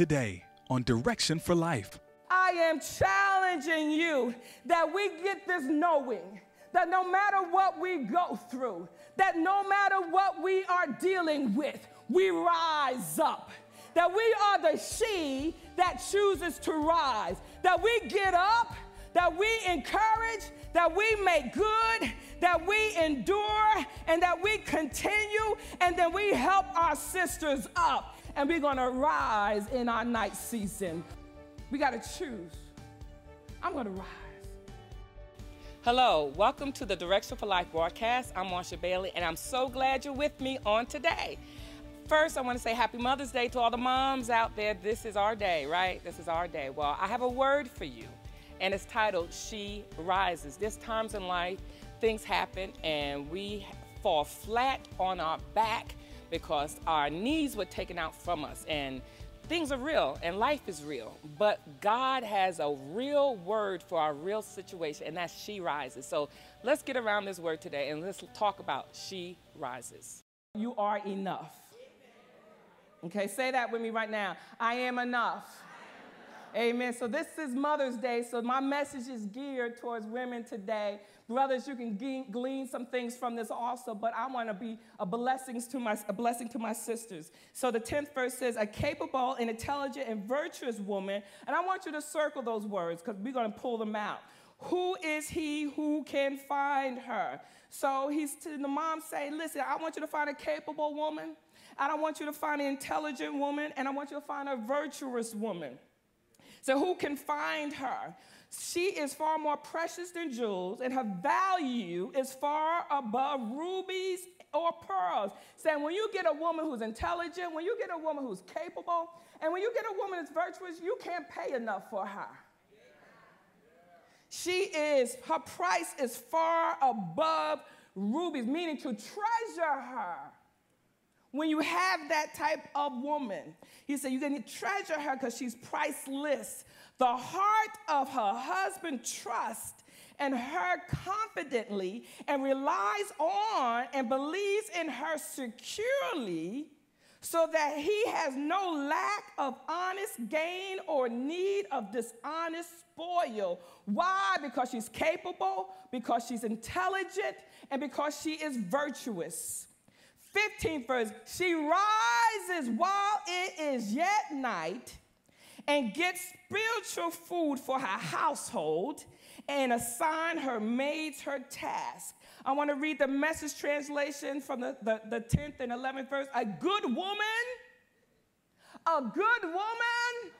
today on Direction for Life. I am challenging you that we get this knowing that no matter what we go through, that no matter what we are dealing with, we rise up. That we are the she that chooses to rise. That we get up, that we encourage, that we make good, that we endure, and that we continue, and then we help our sisters up. And we're gonna rise in our night season. We gotta choose. I'm gonna rise. Hello, welcome to the Direction for Life broadcast. I'm Marsha Bailey, and I'm so glad you're with me on today. First, I want to say Happy Mother's Day to all the moms out there. This is our day, right? This is our day. Well, I have a word for you, and it's titled She Rises. There's times in life things happen, and we fall flat on our back because our needs were taken out from us. And things are real and life is real, but God has a real word for our real situation, and that's she rises. So let's get around this word today and let's talk about she rises. You are enough. Okay, say that with me right now. I am enough. Amen. So this is Mother's Day, so my message is geared towards women today. Brothers, you can glean some things from this also, but I want to be a blessing to my a blessing to my sisters. So the 10th verse says, "A capable and intelligent and virtuous woman," and I want you to circle those words because we're going to pull them out. Who is he who can find her? So he's to the mom saying, Listen, I want you to find a capable woman. I don't want you to find an intelligent woman, and I want you to find a virtuous woman. So, who can find her? She is far more precious than jewels, and her value is far above rubies or pearls. Saying when you get a woman who's intelligent, when you get a woman who's capable, and when you get a woman that's virtuous, you can't pay enough for her. She is, her price is far above rubies, meaning to treasure her when you have that type of woman, he said, you're going to treasure her because she's priceless. The heart of her husband trusts in her confidently and relies on and believes in her securely so that he has no lack of honest gain or need of dishonest spoil. Why? Because she's capable, because she's intelligent, and because she is virtuous. 15th verse, she rises while it is yet night and gets spiritual food for her household and assign her maids her task. I want to read the message translation from the, the, the 10th and 11th verse. A good woman, a good woman,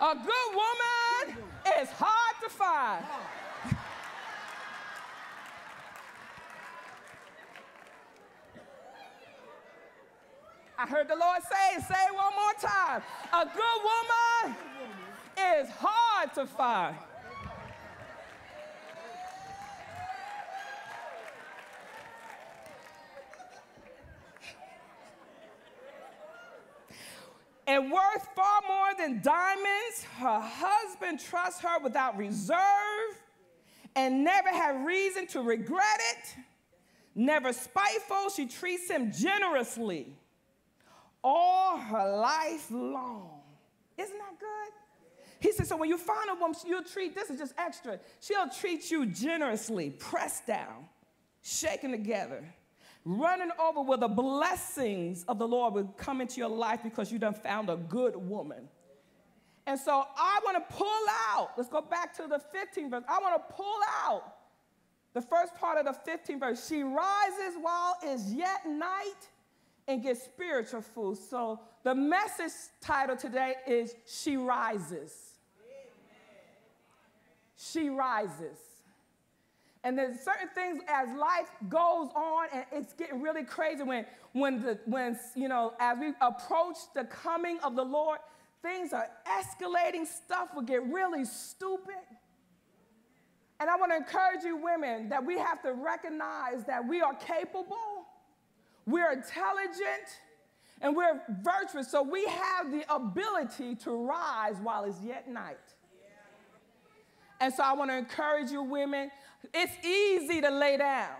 a good woman is hard to find. I heard the Lord say, say it one more time. A good woman is hard to find. and worth far more than diamonds. Her husband trusts her without reserve and never had reason to regret it. Never spiteful, she treats him generously all her life long. Isn't that good? He said, so when you find a woman, you'll treat, this is just extra, she'll treat you generously, pressed down, shaken together, running over with the blessings of the Lord will come into your life because you done found a good woman. And so I want to pull out, let's go back to the 15th verse. I want to pull out the first part of the 15th verse. She rises while it's yet night and get spiritual food. So the message title today is She Rises. She rises. And there's certain things as life goes on, and it's getting really crazy when, when, the, when, you know, as we approach the coming of the Lord, things are escalating, stuff will get really stupid. And I want to encourage you, women, that we have to recognize that we are capable we're intelligent, and we're virtuous. So we have the ability to rise while it's yet night. And so I want to encourage you, women, it's easy to lay down.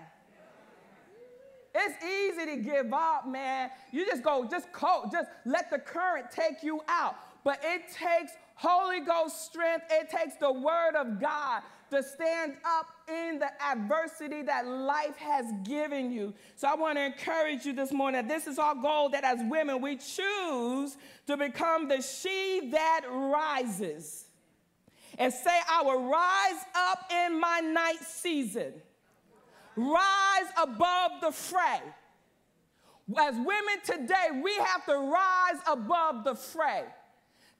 It's easy to give up, man. You just go, just coat, just let the current take you out. But it takes Holy Ghost strength, it takes the Word of God to stand up in the adversity that life has given you. So I want to encourage you this morning this is our goal that as women we choose to become the she that rises. And say, I will rise up in my night season, rise above the fray. As women today, we have to rise above the fray.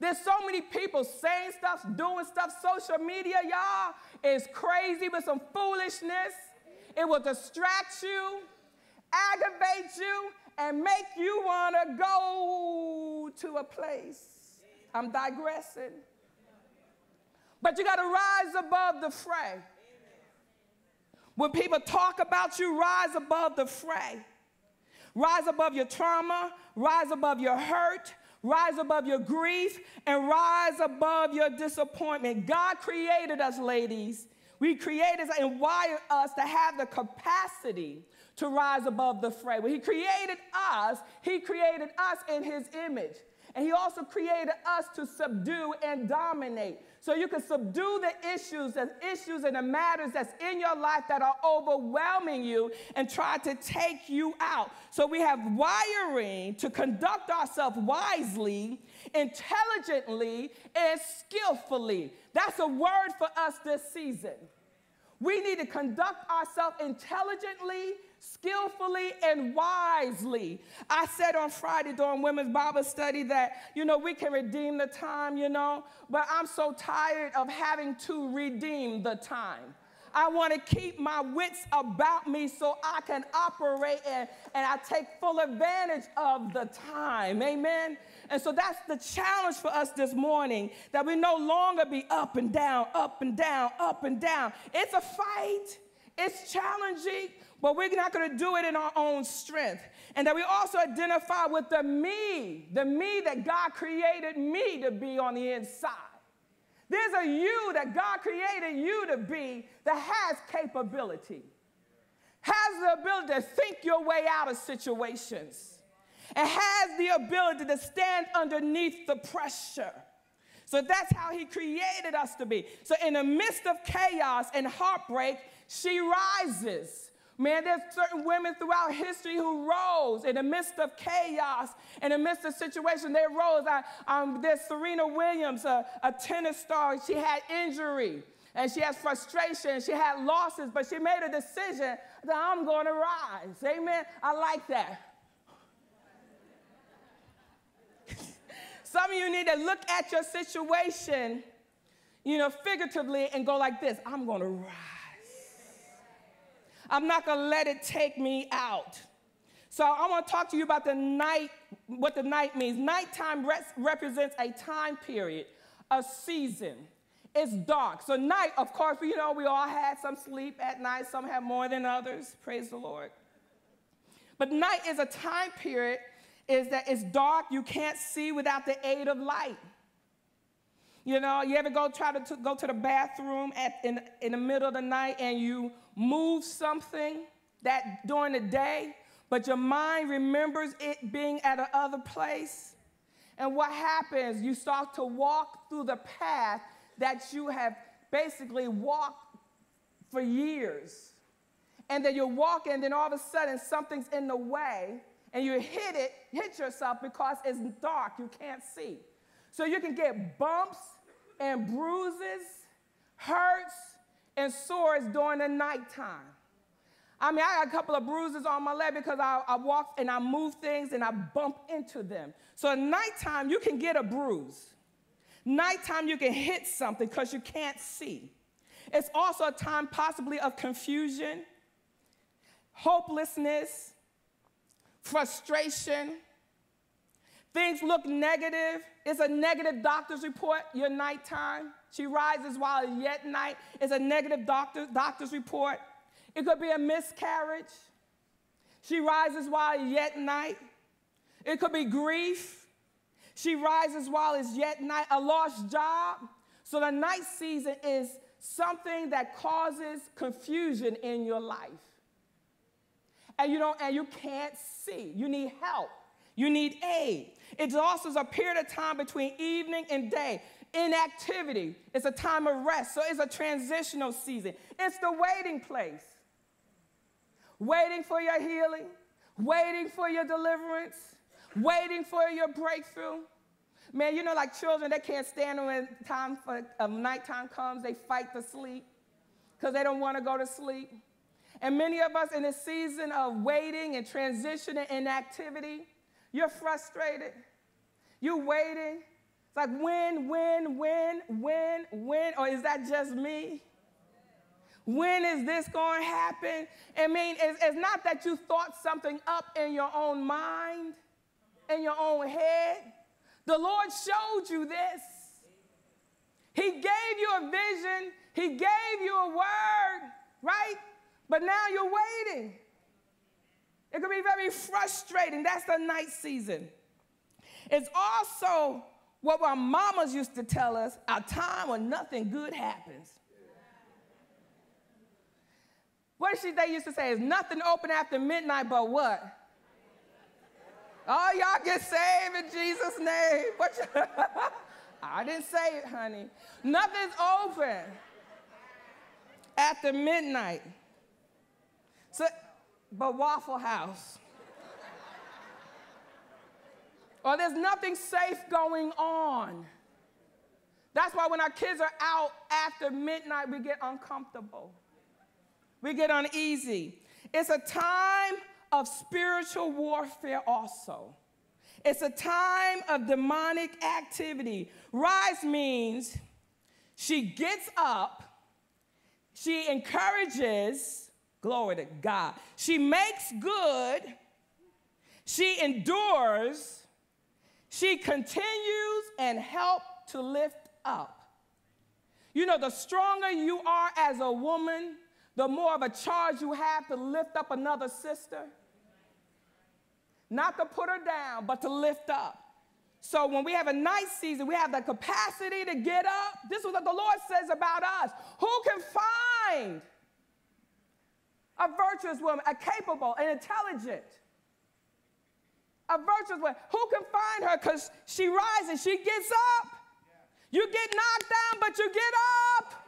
There's so many people saying stuff, doing stuff. Social media, y'all, is crazy with some foolishness. It will distract you, aggravate you, and make you want to go to a place. I'm digressing. But you got to rise above the fray. When people talk about you, rise above the fray. Rise above your trauma, rise above your hurt, rise above your grief, and rise above your disappointment. God created us, ladies. We created and wired us to have the capacity to rise above the fray. When He created us, He created us in His image. And He also created us to subdue and dominate. So you can subdue the issues, and issues and the matters that's in your life that are overwhelming you and try to take you out. So we have wiring to conduct ourselves wisely, intelligently, and skillfully. That's a word for us this season. We need to conduct ourselves intelligently, skillfully, and wisely. I said on Friday during Women's Bible Study that, you know, we can redeem the time, you know, but I'm so tired of having to redeem the time. I want to keep my wits about me so I can operate and, and I take full advantage of the time. Amen. And so that's the challenge for us this morning that we no longer be up and down, up and down, up and down. It's a fight, it's challenging, but we're not going to do it in our own strength. And that we also identify with the me, the me that God created me to be on the inside. There's a you that God created you to be that has capability, has the ability to think your way out of situations, and has the ability to stand underneath the pressure. So that's how He created us to be. So, in the midst of chaos and heartbreak, she rises. Man, there's certain women throughout history who rose in the midst of chaos, in the midst of situation. They rose. I, um, there's Serena Williams, a, a tennis star. She had injury and she has frustration. She had losses, but she made a decision that I'm going to rise. Amen. I like that. Some of you need to look at your situation, you know, figuratively and go like this I'm going to rise. I'm not going to let it take me out. So I want to talk to you about the night, what the night means. Nighttime represents a time period, a season. It's dark. So night, of course, you know, we all had some sleep at night. Some have more than others. Praise the Lord. But night is a time period is that it's dark. You can't see without the aid of light. You know, you ever go try to, to go to the bathroom at, in, in the middle of the night and you move something that during the day, but your mind remembers it being at another place? And what happens? You start to walk through the path that you have basically walked for years. And then you're walking, and then all of a sudden something's in the way, and you hit it, hit yourself because it's dark, you can't see. So you can get bumps and bruises, hurts, and sores during the nighttime. I mean, I got a couple of bruises on my leg because I, I walk and I move things and I bump into them. So at nighttime, you can get a bruise. Nighttime, you can hit something because you can't see. It's also a time possibly of confusion, hopelessness, frustration. Things look negative. It's a negative doctor's report, your nighttime. She rises while yet night. It's a negative doctor, doctor's report. It could be a miscarriage. She rises while yet night. It could be grief. She rises while it's yet night. A lost job. So the night season is something that causes confusion in your life. and you don't and you can't see. You need help. You need aid. It's also a period of time between evening and day. Inactivity. It's a time of rest. So it's a transitional season. It's the waiting place. Waiting for your healing, waiting for your deliverance, waiting for your breakthrough. Man, you know, like children, they can't stand when time for um, nighttime comes, they fight to sleep because they don't want to go to sleep. And many of us in this season of waiting and transition and inactivity, you're frustrated. You're waiting. It's like when, when, when, when, when, or is that just me? When is this going to happen? I mean, it's, it's not that you thought something up in your own mind, in your own head. The Lord showed you this. He gave you a vision, He gave you a word, right? But now you're waiting. It can be very frustrating. That's the night season. It's also what our mamas used to tell us a time when nothing good happens. What she, they used to say? Is nothing open after midnight but what? Oh, y'all get saved in Jesus' name. What I didn't say it, honey. Nothing's open after midnight. So, but Waffle House. Or there's nothing safe going on. That's why when our kids are out after midnight, we get uncomfortable. We get uneasy. It's a time of spiritual warfare, also. It's a time of demonic activity. Rise means she gets up, she encourages, Glory to God. She makes good, she endures, she continues and help to lift up. You know, the stronger you are as a woman, the more of a charge you have to lift up another sister. Not to put her down, but to lift up. So when we have a night season, we have the capacity to get up. This is what the Lord says about us. Who can find a virtuous woman, a capable and intelligent. A virtuous woman. Who can find her? Because she rises, she gets up. You get knocked down, but you get up.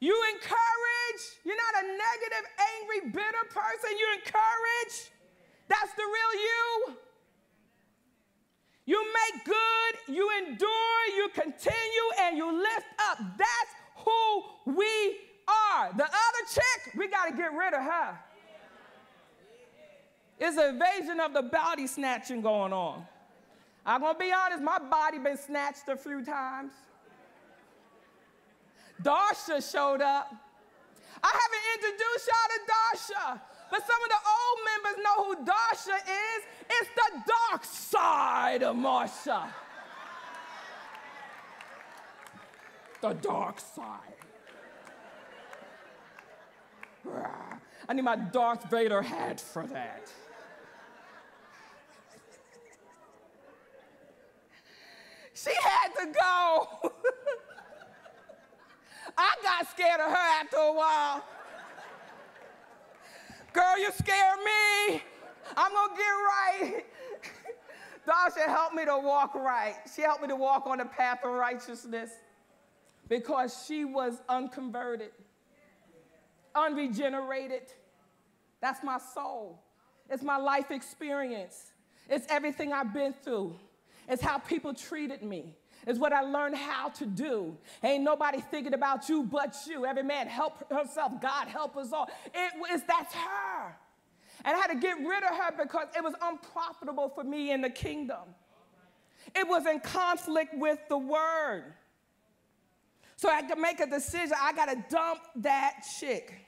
You encourage. You're not a negative, angry, bitter person. You encourage. That's the real you. You make good, you endure, you continue, and you lift up. That's who we are. The other chick, we got to get rid of her. It's an invasion of the body snatching going on. I'm to be honest, my body been snatched a few times. Darsha showed up. I haven't introduced y'all to Darsha, but some of the old members know who Darsha is. It's the dark side of Marsha. the dark side. I need my Darth Vader hat for that. She had to go. I got scared of her after a while. Girl, you scared me. I'm gonna get right. Darsha helped me to walk right. She helped me to walk on the path of righteousness because she was unconverted unregenerated. That's my soul. It's my life experience. It's everything I've been through. It's how people treated me. It's what I learned how to do. Ain't nobody thinking about you but you. Every man help himself. God help us all. It was that's her. And I had to get rid of her because it was unprofitable for me in the kingdom. It was in conflict with the word. So I had to make a decision. I got to dump that chick.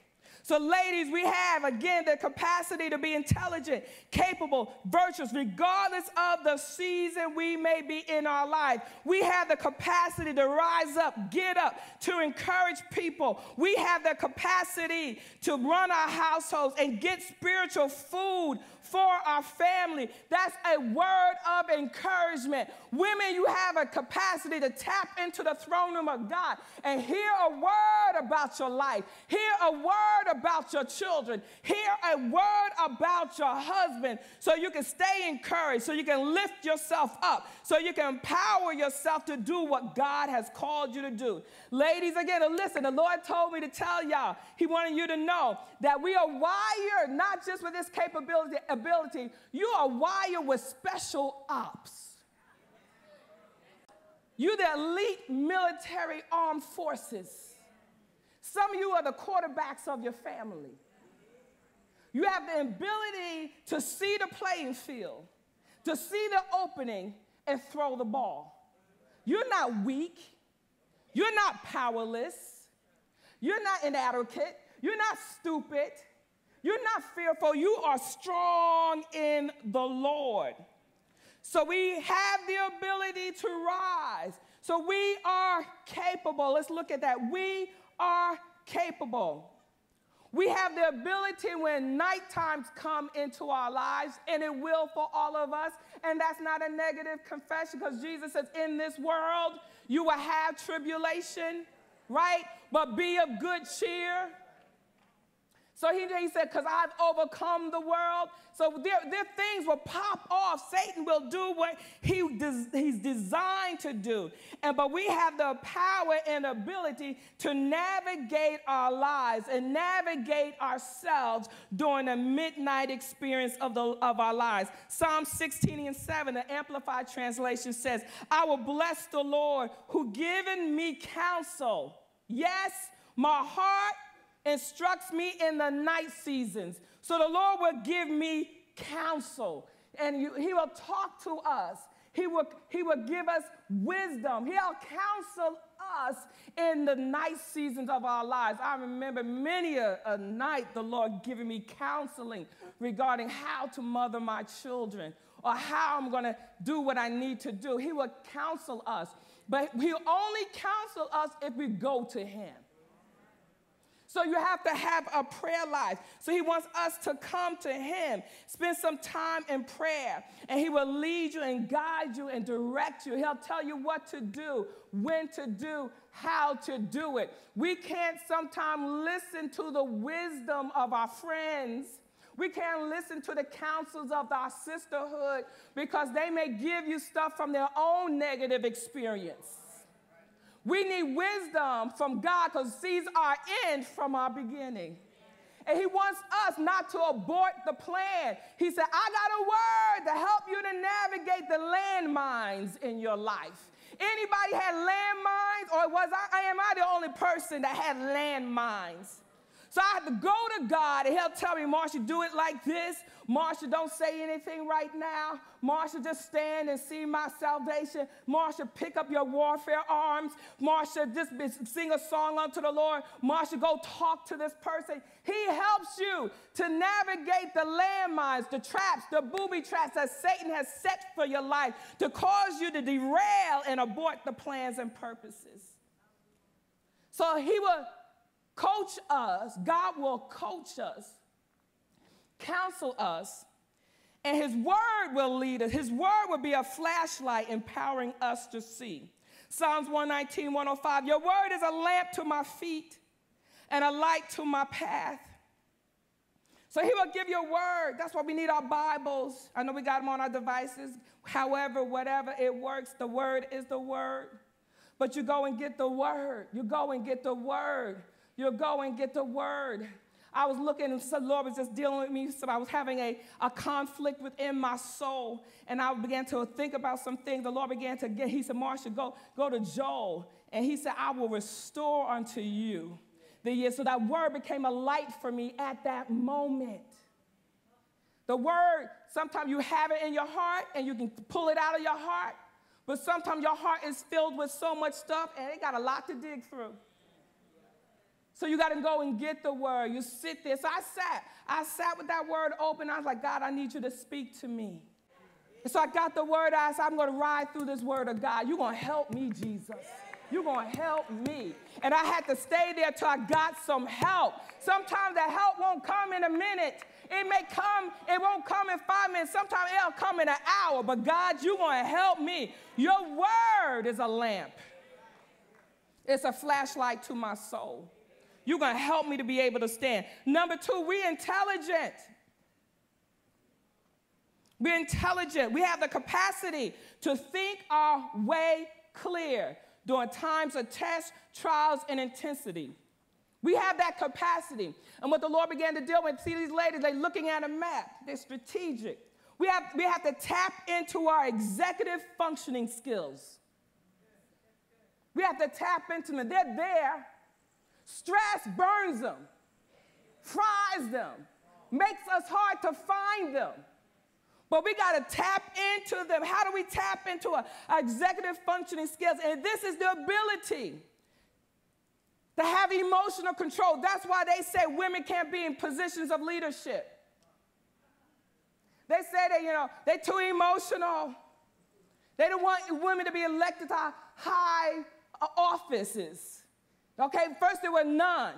So, ladies, we have again the capacity to be intelligent, capable, virtuous, regardless of the season we may be in our life. We have the capacity to rise up, get up, to encourage people. We have the capacity to run our households and get spiritual food for our family. That's a word of encouragement. Women, you have a capacity to tap into the throne room of God and hear a word about your life, hear a word about your children, hear a word about your husband so you can stay encouraged, so you can lift yourself up, so you can empower yourself to do what God has called you to do. Ladies, again, listen, the Lord told me to tell y'all, He wanted you to know that we are wired not just with this capability, ability, you are wired with special ops. You're the elite military armed forces. Some of you are the quarterbacks of your family. You have the ability to see the playing field, to see the opening, and throw the ball. You're not weak. You're not powerless. You're not inadequate. You're not stupid. You're not fearful. You are strong in the Lord. So we have the ability to rise. So we are capable. Let's look at that. We are capable. We have the ability when night times come into our lives, and it will for all of us. And that's not a negative confession because Jesus says, In this world, you will have tribulation, right? But be of good cheer. So he, he said, because I've overcome the world. So there, there things will pop off. Satan will do what he des, he's designed to do. And but we have the power and ability to navigate our lives and navigate ourselves during the midnight experience of, the, of our lives. Psalm 16 and 7, the Amplified Translation says, I will bless the Lord who given me counsel. Yes, my heart instructs me in the night seasons. So the Lord will give me counsel and you, He will talk to us. He will, he will give us wisdom. He'll counsel us in the night seasons of our lives. I remember many a, a night the Lord giving me counseling regarding how to mother my children or how I'm going to do what I need to do. He will counsel us, but He'll only counsel us if we go to Him. So you have to have a prayer life. So he wants us to come to him, spend some time in prayer, and he will lead you and guide you and direct you. He'll tell you what to do, when to do, how to do it. We can't sometimes listen to the wisdom of our friends. We can't listen to the counsels of our sisterhood because they may give you stuff from their own negative experience. We need wisdom from God because sees our end from our beginning. And he wants us not to abort the plan. He said, I got a word to help you to navigate the landmines in your life. Anybody had landmines, or was I, am I the only person that had landmines? So I had to go to God and he'll tell me, Marsha, do it like this. Marsha, don't say anything right now. Marsha, just stand and see my salvation. Marsha, pick up your warfare arms. Marsha, just sing a song unto the Lord. Marsha, go talk to this person. He helps you to navigate the landmines, the traps, the booby traps that Satan has set for your life to cause you to derail and abort the plans and purposes. So he will coach us, God will coach us, counsel us, and His word will lead us. His word will be a flashlight empowering us to see. Psalms 119, 105 Your word is a lamp to my feet and a light to my path. So he will give you a word. That's why we need our Bibles. I know we got them on our devices. However, whatever it works, the word is the word. But you go and get the word. You go and get the word. You'll go and get the word. I was looking, and the Lord was just dealing with me. So I was having a, a conflict within my soul. And I began to think about some things. The Lord began to get, He said, Marsha, go, go to Joel. And He said, I will restore unto you the years. So that word became a light for me at that moment. The word, sometimes you have it in your heart and you can pull it out of your heart. But sometimes your heart is filled with so much stuff and it got a lot to dig through. So you got to go and get the word. You sit there. So I sat. I sat with that word open. I was like, God, I need you to speak to me. And so I got the word. I said, I'm going to ride through this word of God. You're going to help me, Jesus. You're going to help me. And I had to stay there till I got some help. Sometimes that help won't come in a minute. It may come, it won't come in five minutes. Sometimes it'll come in an hour. But God, you're going to help me. Your word is a lamp, it's a flashlight to my soul. You're going to help me to be able to stand. Number two, we're intelligent. We're intelligent. We have the capacity to think our way clear during times of tests, trials, and intensity. We have that capacity. And what the Lord began to deal with, see these ladies, they're looking at a map, they're strategic. We have, we have to tap into our executive functioning skills. We have to tap into them. They're there. Stress burns them, fries them, makes us hard to find them. But we got to tap into them. How do we tap into our executive functioning skills? And this is the ability to have emotional control. That's why they say women can't be in positions of leadership. They say that, you know, they're too emotional. They don't want women to be elected to high offices. Okay, first there were none.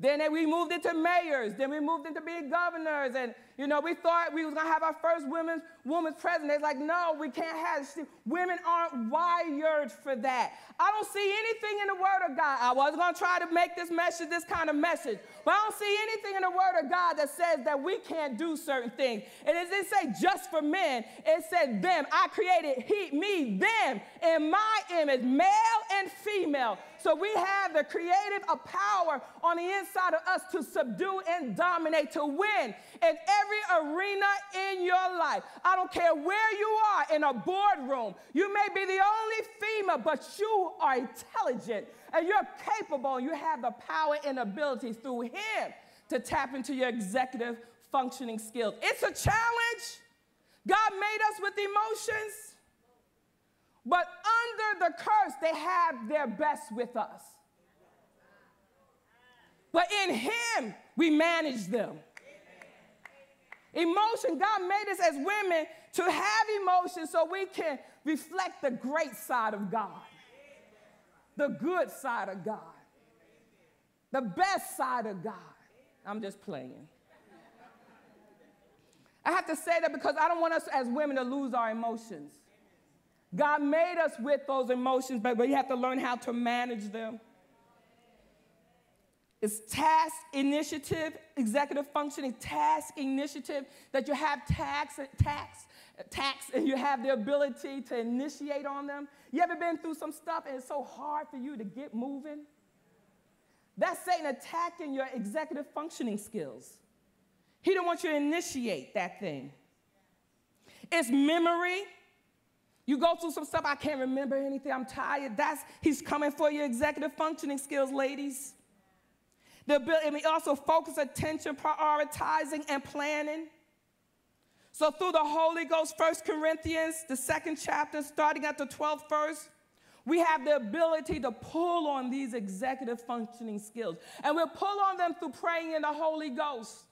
Then we moved into mayors. Then we moved into being governors. And, you know, we thought we was going to have our first women's, woman's president. It's like, no, we can't have it. Women aren't wired for that. I don't see anything in the Word of God. I was going to try to make this message this kind of message, but I don't see anything in the Word of God that says that we can't do certain things. And it didn't say just for men. It said them. I created he, me, them, in my image, male and female. So we have the creative power on the inside of us to subdue and dominate, to win in every arena in your life. I don't care where you are in a boardroom. You may be the only female, but you are intelligent and you're capable. You have the power and ability through Him to tap into your executive functioning skills. It's a challenge. God made us with emotions. But under the curse, they have their best with us. But in Him, we manage them. Emotion, God made us as women to have emotion so we can reflect the great side of God, the good side of God, the best side of God. I'm just playing. I have to say that because I don't want us as women to lose our emotions. God made us with those emotions, but we have to learn how to manage them. It's task initiative, executive functioning, task initiative, that you have tax, tax, tax, and you have the ability to initiate on them. You ever been through some stuff and it's so hard for you to get moving? That's Satan attacking your executive functioning skills. He don't want you to initiate that thing. It's memory. You go through some stuff, I can't remember anything, I'm tired. That's he's coming for your executive functioning skills, ladies. The ability and we also focus attention, prioritizing, and planning. So through the Holy Ghost, First Corinthians, the second chapter, starting at the 12th verse, we have the ability to pull on these executive functioning skills. And we'll pull on them through praying in the Holy Ghost.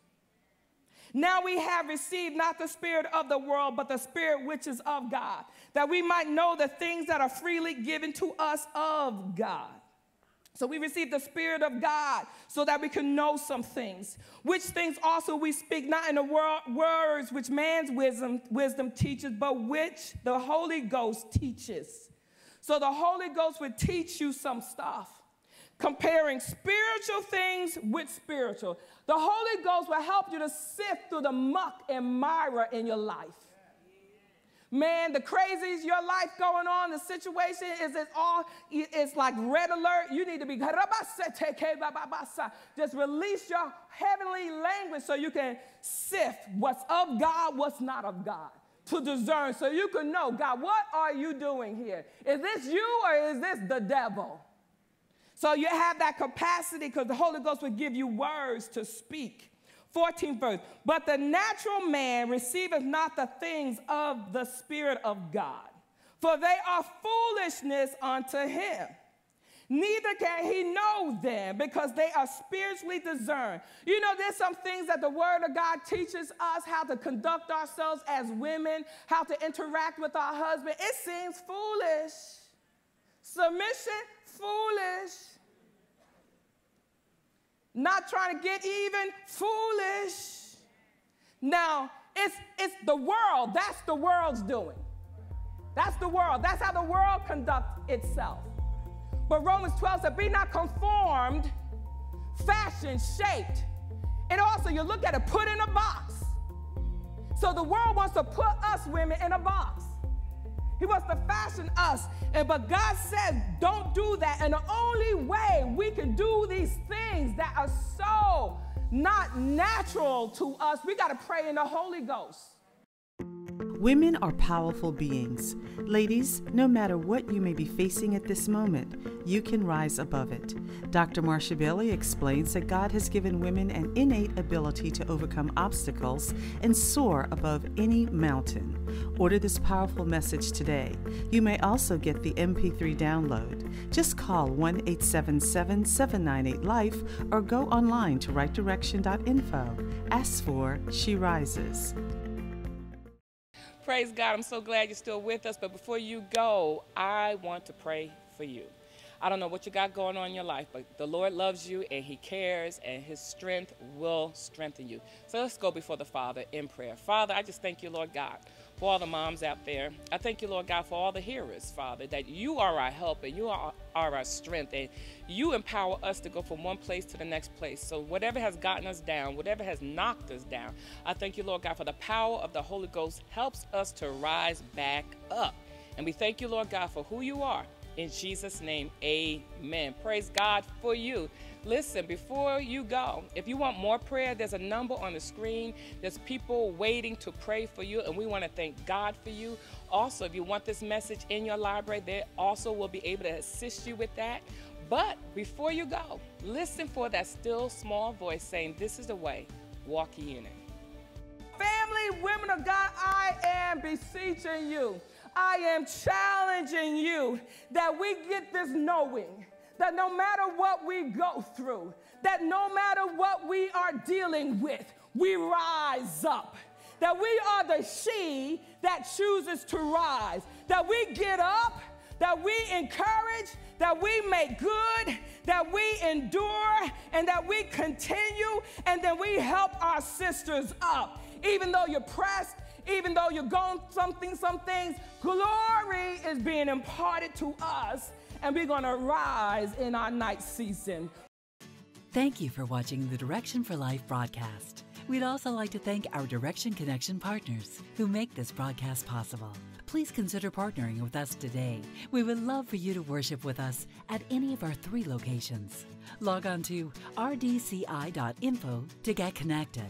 Now we have received not the spirit of the world, but the spirit which is of God, that we might know the things that are freely given to us of God. So we receive the Spirit of God so that we can know some things, which things also we speak not in the wor- words which man's wisdom, wisdom teaches, but which the Holy Ghost teaches. So the Holy Ghost would teach you some stuff, comparing spiritual things with spiritual. The Holy Ghost will help you to sift through the muck and mire in your life. Man, the crazies, your life going on, the situation is it's all, it's like red alert. You need to be, just release your heavenly language so you can sift what's of God, what's not of God to discern so you can know, God, what are you doing here? Is this you or is this the devil? So you have that capacity because the Holy Ghost will give you words to speak. 14th verse. But the natural man receiveth not the things of the Spirit of God, for they are foolishness unto him. Neither can he know them because they are spiritually discerned. You know, there's some things that the Word of God teaches us how to conduct ourselves as women, how to interact with our husband. It seems foolish. Submission, foolish. Not trying to get even, foolish. Now, it's, it's the world. That's the world's doing. That's the world. That's how the world conducts itself. But Romans 12 said, Be not conformed, fashioned, shaped. And also, you look at it, put in a box. So the world wants to put us women in a box. He wants to fashion us. And but God says, don't do that. And the only way we can do these things that are so not natural to us, we got to pray in the Holy Ghost. Women are powerful beings. Ladies, no matter what you may be facing at this moment, you can rise above it. Dr. Marsha Bailey explains that God has given women an innate ability to overcome obstacles and soar above any mountain. Order this powerful message today. You may also get the MP3 download. Just call 1 877 798 Life or go online to rightdirection.info. Ask for She Rises. Praise God. I'm so glad you're still with us. But before you go, I want to pray for you. I don't know what you got going on in your life, but the Lord loves you and He cares, and His strength will strengthen you. So let's go before the Father in prayer. Father, I just thank you, Lord God, for all the moms out there. I thank you, Lord God, for all the hearers, Father, that you are our help and you are, are our strength, and you empower us to go from one place to the next place. So, whatever has gotten us down, whatever has knocked us down, I thank you, Lord God, for the power of the Holy Ghost helps us to rise back up. And we thank you, Lord God, for who you are. In Jesus' name, amen. Praise God for you. Listen, before you go, if you want more prayer, there's a number on the screen. There's people waiting to pray for you, and we want to thank God for you. Also, if you want this message in your library, they also will be able to assist you with that. But before you go, listen for that still small voice saying, This is the way, walk ye in it. Family, women of God, I am beseeching you. I am challenging you that we get this knowing that no matter what we go through, that no matter what we are dealing with, we rise up. That we are the she that chooses to rise. That we get up, that we encourage, that we make good, that we endure, and that we continue, and then we help our sisters up. Even though you're pressed, even though you're going something, some things, glory is being imparted to us and we're going to rise in our night season. Thank you for watching the Direction for Life broadcast. We'd also like to thank our Direction Connection partners who make this broadcast possible. Please consider partnering with us today. We would love for you to worship with us at any of our three locations. Log on to rdci.info to get connected.